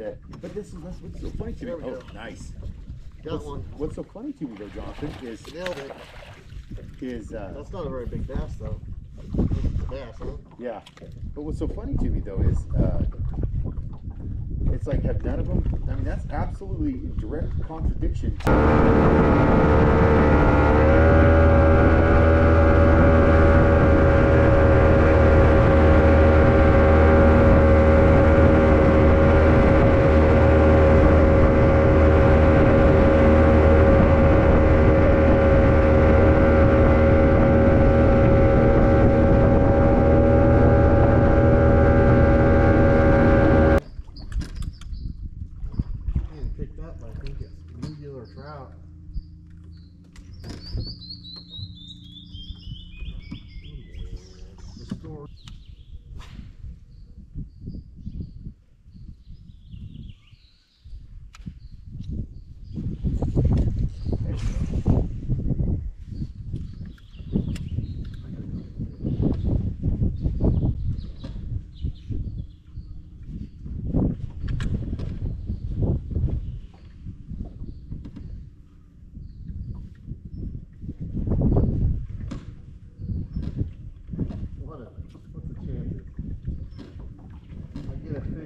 that. But this is that's what's so funny to me. There we Oh, go. nice. Got what's, one. What's so funny to me though, Jonathan, is Nailed it. is uh, That's not a very big bass though. A bass, huh? yeah. But what's so funny to me though is uh, it's like have none of them. I mean, that's absolutely in direct contradiction. To, but I think it's bluegill or trout. The store. What a, what's the chances? I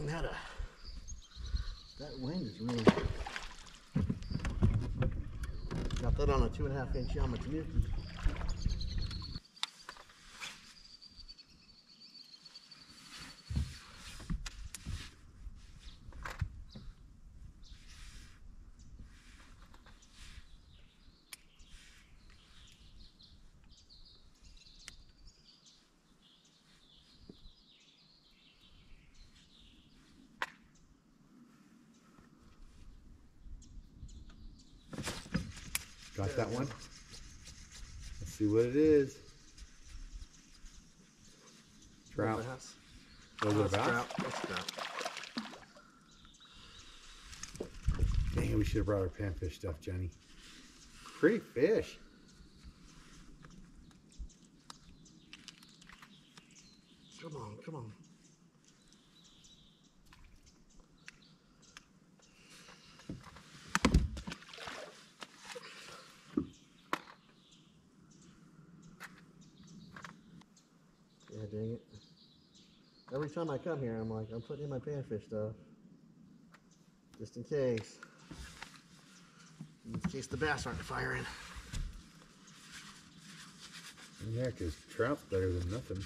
Dang that! Uh, that wind is really. Got that on a two and a half inch Yamatanuki. Got that one? Let's see what it is. Trout. A little bit of That's bass. trout. That's trout. Dang, we should have brought our panfish stuff, Johnny. Pretty fish. Come on, come on. Dang it. Every time I come here, I'm like, I'm putting in my panfish stuff. Just in case. In case the bass aren't firing. Yeah, because trout's better than nothing.